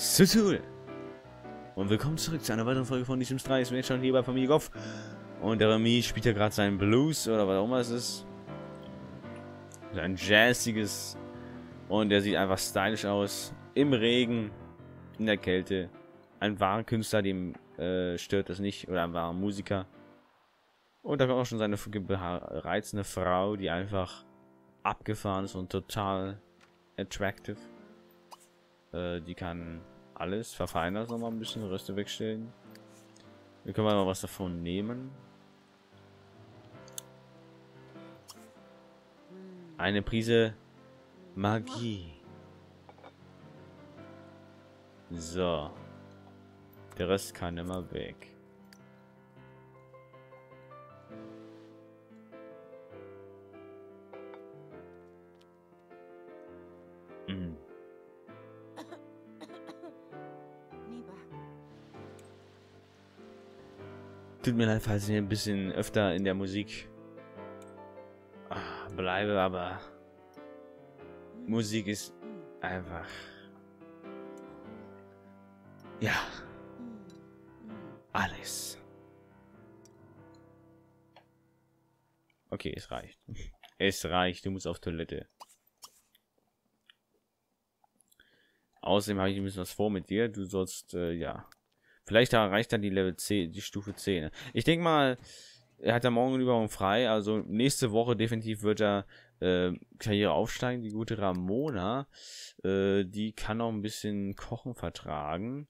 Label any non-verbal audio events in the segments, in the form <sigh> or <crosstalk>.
Susul. Und willkommen zurück zu einer weiteren Folge von diesem Sims 3. Ich bin jetzt schon hier bei Familie Goff. Und der Remy spielt ja gerade seinen Blues oder was auch immer es ist. Sein jazziges. Und er sieht einfach stylisch aus. Im Regen, in der Kälte. Ein wahrer Künstler, dem äh, stört das nicht. Oder ein wahrer Musiker. Und da kommt auch schon seine reizende Frau, die einfach abgefahren ist und total attractive. Äh, die kann alles verfeinern, noch mal ein bisschen Reste wegstellen. Wir können mal was davon nehmen. Eine Prise Magie. So. Der Rest kann immer weg. Tut mir leid, falls ich ein bisschen öfter in der Musik ah, bleibe, aber Musik ist einfach. Ja. Alles. Okay, es reicht. Es reicht, du musst auf Toilette. Außerdem habe ich ein bisschen was vor mit dir. Du sollst, äh, ja, Vielleicht erreicht dann die Level 10, die Stufe 10. Ich denke mal, er hat ja morgen Übermorgen frei, also nächste Woche definitiv wird er äh, Karriere aufsteigen. Die gute Ramona, äh, die kann noch ein bisschen Kochen vertragen.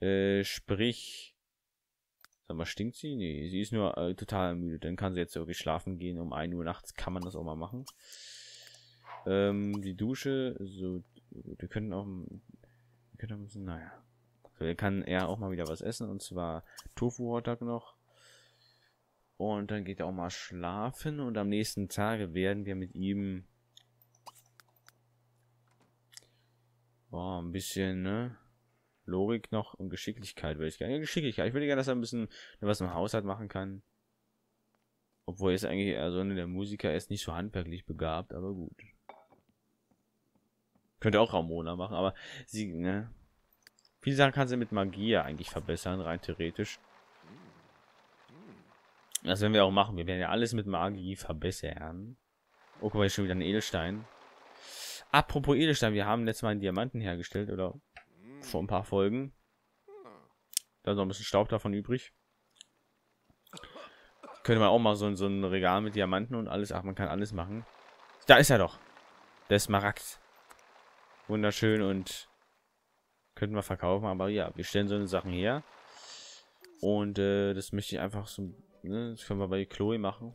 Äh, sprich, sag mal, stinkt sie? Nee, sie ist nur äh, total müde. Dann kann sie jetzt wirklich schlafen gehen. Um 1 Uhr nachts kann man das auch mal machen. Ähm, die Dusche, so, wir können auch, wir können auch ein bisschen, naja. Kann er auch mal wieder was essen und zwar Tofu Hotdog noch. Und dann geht er auch mal schlafen und am nächsten Tage werden wir mit ihm oh, ein bisschen ne? Logik noch und Geschicklichkeit würde ich gerne. Geschicklichkeit. Ich würde gerne, dass er ein bisschen was im Haushalt machen kann. Obwohl er ist eigentlich eher so der Musiker, er ist nicht so handwerklich begabt, aber gut. Könnte auch Ramona machen, aber sie, ne? Viele Sachen kann sie mit Magie eigentlich verbessern, rein theoretisch. Das werden wir auch machen. Wir werden ja alles mit Magie verbessern. Oh, guck mal, schon wieder ein Edelstein. Apropos Edelstein, wir haben letztes Mal einen Diamanten hergestellt, oder vor ein paar Folgen. Da ist noch ein bisschen Staub davon übrig. Könnte man auch mal so, so ein Regal mit Diamanten und alles. Ach, man kann alles machen. Da ist er doch. Der Smaragd. Wunderschön und Könnten wir verkaufen, aber ja, wir stellen so eine Sachen her. Und äh, das möchte ich einfach so, ne, das können wir bei Chloe machen.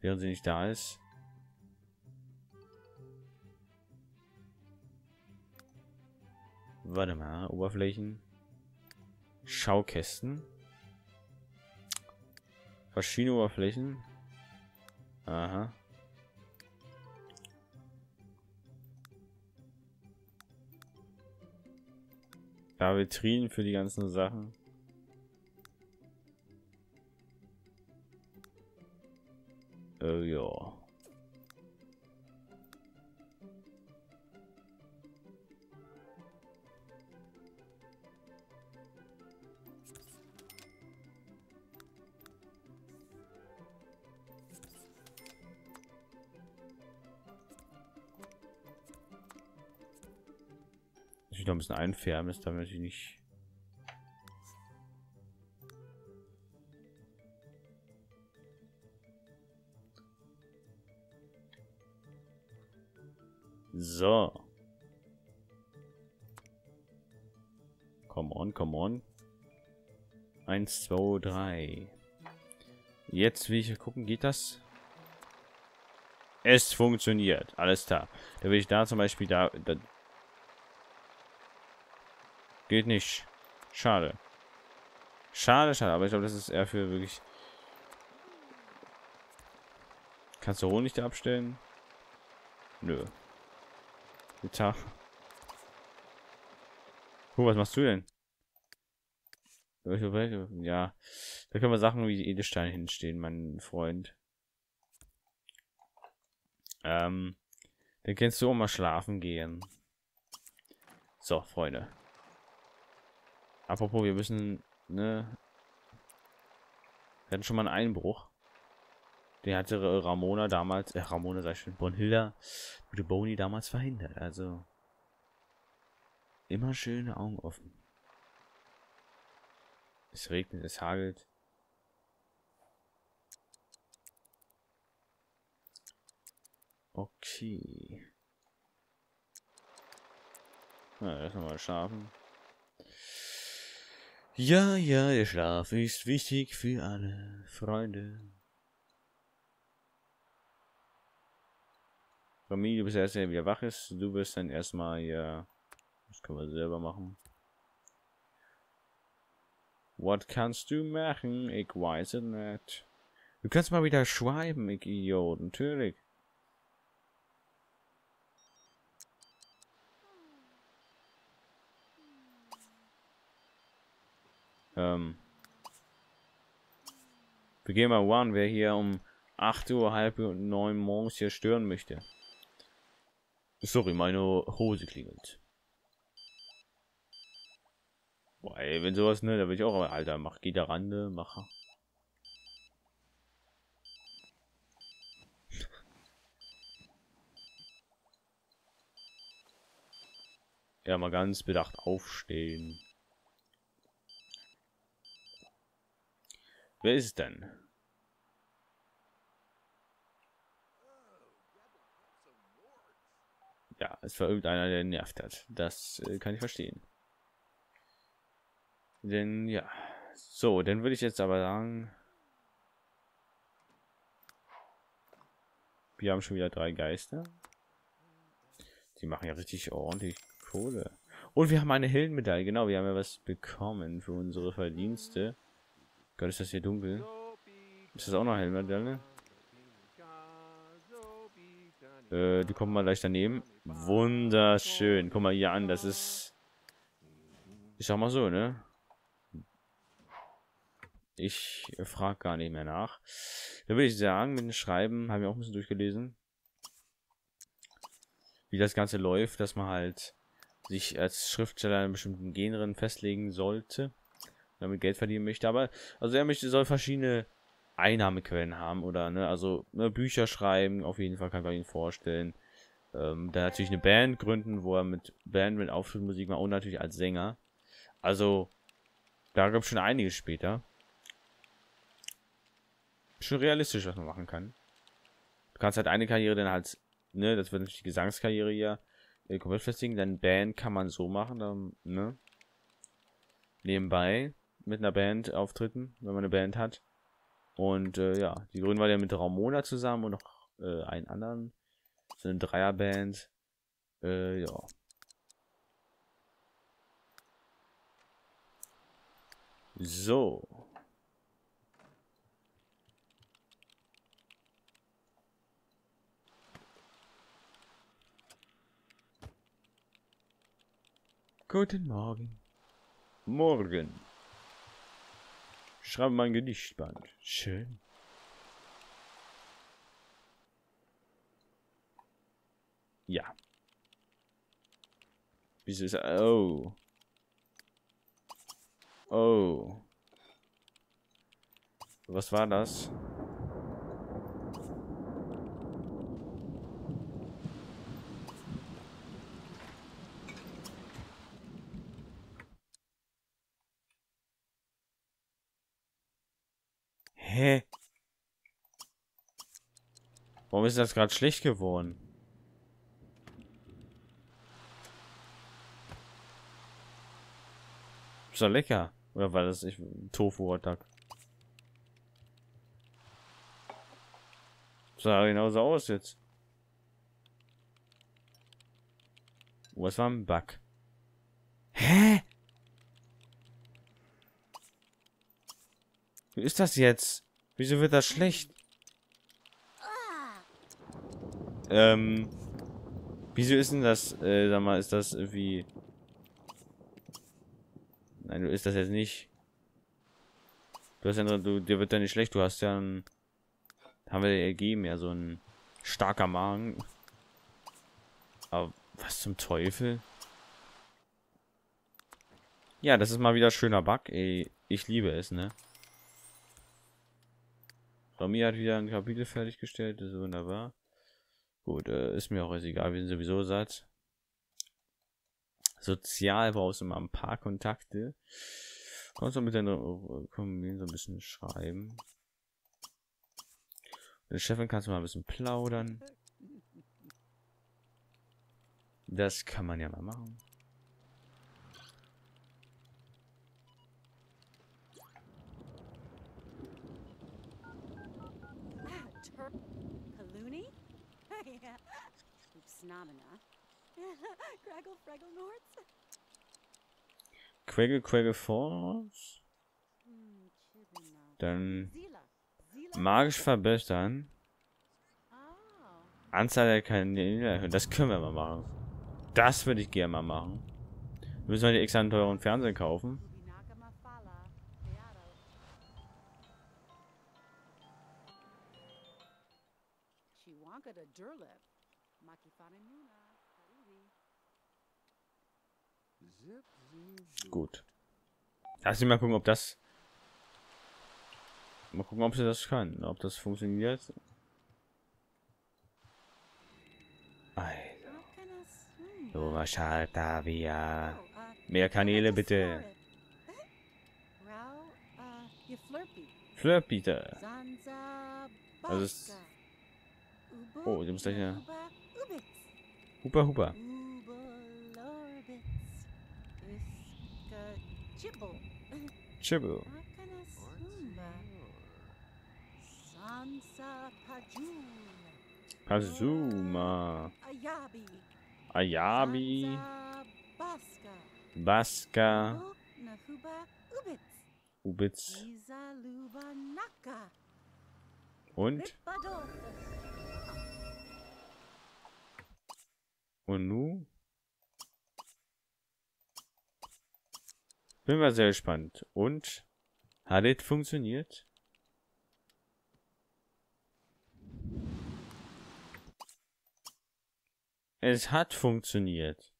Während sie nicht da ist. Warte mal, Oberflächen. Schaukästen. Verschiedene Oberflächen. Aha. Ja, Vitrinen für die ganzen Sachen. Äh, ja. Ich noch ein bisschen einfärben, ist damit ich nicht. So. Come on, come on. Eins, zwei, drei. Jetzt will ich gucken, geht das? Es funktioniert. Alles klar. Da will ich da zum Beispiel da, da Geht nicht. Schade. Schade, schade. Aber ich glaube, das ist eher für wirklich... Kannst du Honig da abstellen? Nö. Tag. Huh, was machst du denn? Ja, da können wir Sachen wie Edelstein hinstehen, mein Freund. Ähm, dann kannst du auch mal schlafen gehen. So, Freunde. Apropos, wir müssen, ne? Wir hatten schon mal einen Einbruch. Den hatte Ramona damals, äh, Ramona sei schon, Bonhilda, gute Boni damals verhindert. Also, immer schöne Augen offen. Es regnet, es hagelt. Okay. Na, erstmal mal schlafen. Ja, ja, der Schlaf ist wichtig für alle Freunde. Familie, bis er erst wieder wach ist. Du wirst dann erstmal ja. Das können wir selber machen. What kannst du machen? Ich weiß es nicht. Du kannst mal wieder schreiben, ich Idiot. Natürlich. Ähm. Wir gehen mal one, wer hier um 8 Uhr, halb 9 morgens hier stören möchte. Sorry, meine Hose klingelt. Boah, ey, wenn sowas, ne, da will ich auch, aber Alter, mach, geh da ran, ne, mach. ja, mal ganz bedacht aufstehen. Wer ist denn? Ja, es war irgendeiner, der nervt hat. Das äh, kann ich verstehen. Denn ja. So, dann würde ich jetzt aber sagen. Wir haben schon wieder drei Geister. Die machen ja richtig ordentlich Kohle. Und wir haben eine Heldenmedaille. Genau, wir haben ja was bekommen für unsere Verdienste. Gott, ist das hier dunkel. Ist das auch noch Heldenmedaille? Äh, die kommen mal gleich daneben. Wunderschön. Guck mal hier an, das ist... Ich sag mal so, ne? Ich frage gar nicht mehr nach. Da würde ich sagen, mit dem Schreiben, haben wir auch ein bisschen durchgelesen, wie das Ganze läuft, dass man halt sich als Schriftsteller in bestimmten Genren festlegen sollte damit Geld verdienen möchte. Aber also er möchte soll verschiedene Einnahmequellen haben oder ne, also ne, Bücher schreiben, auf jeden Fall kann man ihn vorstellen. Ähm, dann natürlich eine Band gründen, wo er mit Band mit Auftrittmusik macht und natürlich als Sänger. Also da gab es schon einiges später. Schon realistisch, was man machen kann. Du kannst halt eine Karriere dann halt, ne, das wird natürlich die Gesangskarriere hier äh, komplett festlegen. Dann Band kann man so machen, dann, ne? Nebenbei mit einer Band auftreten, wenn man eine Band hat. Und äh, ja, die gründen war ja mit Ramona zusammen und noch äh, einen anderen. So eine Dreierband. Äh, ja. So. Guten Morgen. Morgen. Schreibe mein Gedichtband. Schön. Ja. Wieso ist? Oh. Oh. Was war das? Hä? Warum ist das gerade schlecht geworden? Ist doch lecker. Oder war das ich Tofu Hotdog? Sah genauso aus jetzt. Was war ein Bug? Hä? Wie ist das jetzt? Wieso wird das schlecht? Ähm. Wieso ist denn das, äh, sag mal, ist das wie... Nein, du ist das jetzt nicht. Du hast ja, du, dir wird ja nicht schlecht, du hast ja ein... Haben wir dir ergeben, ja, so ein starker Magen. Aber was zum Teufel? Ja, das ist mal wieder schöner Bug. Ey, ich liebe es, ne? Romy hat wieder ein Kapitel fertiggestellt, das ist wunderbar. Gut, äh, ist mir auch egal, wir sind sowieso satt. Sozial brauchst du mal ein paar Kontakte. Kannst du mit deiner Kombin so ein bisschen schreiben. Mit der Chefin kannst du mal ein bisschen plaudern. Das kann man ja mal machen. <laughs> Quaggle <laughs> Quaggle Force. Dann magisch verbessern. Anzahl der Kanäle erhöhen. Das können wir mal machen. Das würde ich gerne mal machen. Müssen wir die extra einen teuren Fernsehen kaufen. Gut. Lass mich mal gucken, ob das... Mal gucken, ob sie das kann. Ob das funktioniert. So, was da wir. Mehr Kanäle bitte. Flirp bitte. Also ist... Oh, du musst gleich ja. Hupa Hupa. Chibble. Kazuma. Ayabi. Baska. Ubitz. Und? Und nu? Bin mal sehr gespannt. Und? Hat es funktioniert? Es hat funktioniert.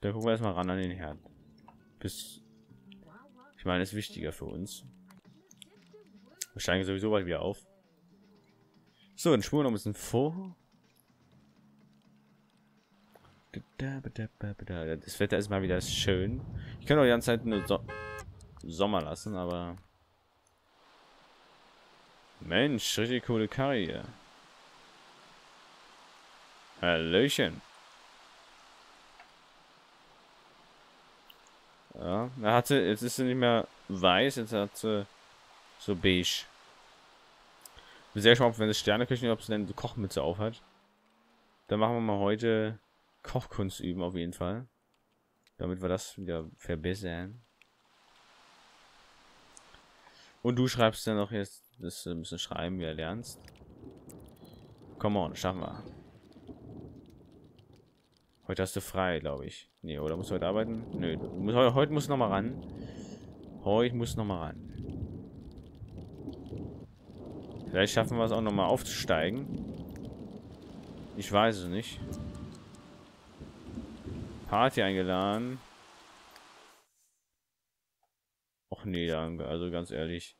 Dann gucken wir erstmal ran an den Herd. Bis. Ich meine, ist wichtiger für uns. Wir steigen sowieso bald wieder auf. So, dann spuren wir noch ein bisschen vor. Das Wetter ist mal wieder schön. Ich kann auch die ganze Zeit eine so Sommer lassen, aber... Mensch, richtig coole Karre hier. Hallöchen. Ja, er hatte, jetzt ist sie nicht mehr weiß, jetzt hat sie so beige. Bin sehr gespannt, wenn es Sterneküche, ob sie denn die Kochmütze auf hat. Dann machen wir mal heute Kochkunst üben auf jeden Fall. Damit wir das wieder verbessern. Und du schreibst dann noch jetzt, das ein bisschen schreiben, wie er lernst. Come on, schaffen wir. Heute hast du frei, glaube ich. Nee, oder musst du heute arbeiten? Nö, musst, heute, heute musst du noch mal ran. Heute muss noch mal ran. Vielleicht schaffen wir es auch noch mal aufzusteigen. Ich weiß es nicht. Party eingeladen. Och nee, danke. Also ganz ehrlich.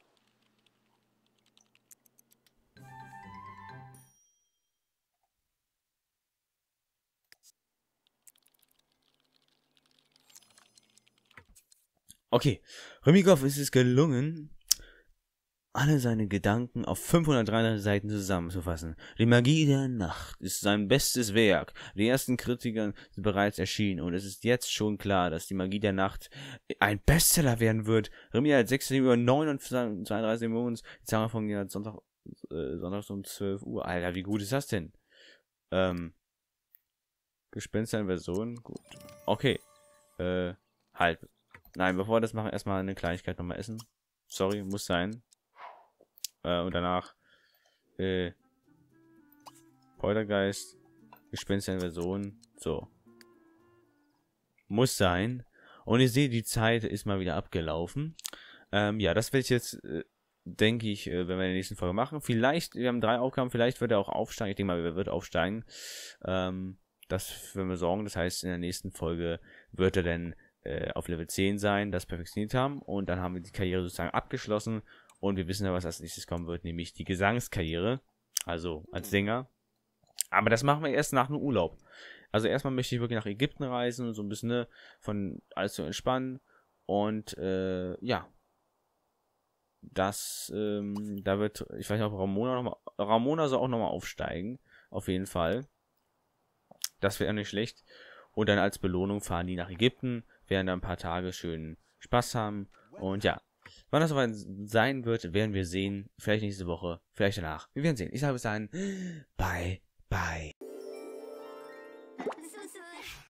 Okay, Remigov ist es gelungen, alle seine Gedanken auf 533 Seiten zusammenzufassen. Die Magie der Nacht ist sein bestes Werk. Die ersten Kritiker sind bereits erschienen und es ist jetzt schon klar, dass die Magie der Nacht ein Bestseller werden wird. Remy hat 6 über 32 Millionen. Die Zahl von mir Sonntag, äh, Sonntag um 12 Uhr. Alter, wie gut ist das denn? Ähm, Gespenster in Version? Gut. Okay. Äh, halt. Nein, bevor wir das machen, erstmal eine Kleinigkeit nochmal essen. Sorry, muss sein. Äh, und danach äh, Poltergeist, Gespenster in Version. So. Muss sein. Und ihr seht, die Zeit ist mal wieder abgelaufen. Ähm, ja, das werde ich jetzt, äh, denke ich, äh, wenn wir in der nächsten Folge machen. Vielleicht, wir haben drei Aufgaben, vielleicht wird er auch aufsteigen. Ich denke mal, er wird aufsteigen. Ähm, das werden wir sorgen. Das heißt, in der nächsten Folge wird er dann äh, auf Level 10 sein, das perfektioniert haben und dann haben wir die Karriere sozusagen abgeschlossen und wir wissen ja, was als nächstes kommen wird, nämlich die Gesangskarriere, also als Sänger. Aber das machen wir erst nach dem Urlaub. Also erstmal möchte ich wirklich nach Ägypten reisen, so ein bisschen ne, von alles zu entspannen und äh, ja, das, ähm, da wird, ich weiß nicht, ob Ramona noch mal, Ramona soll auch nochmal aufsteigen, auf jeden Fall. Das wäre nicht schlecht. Und dann als Belohnung fahren die nach Ägypten, werden da ein paar Tage schön Spaß haben. Und ja, wann das soweit sein wird, werden wir sehen. Vielleicht nächste Woche, vielleicht danach. Wir werden sehen. Ich sage bis dahin, bye, bye.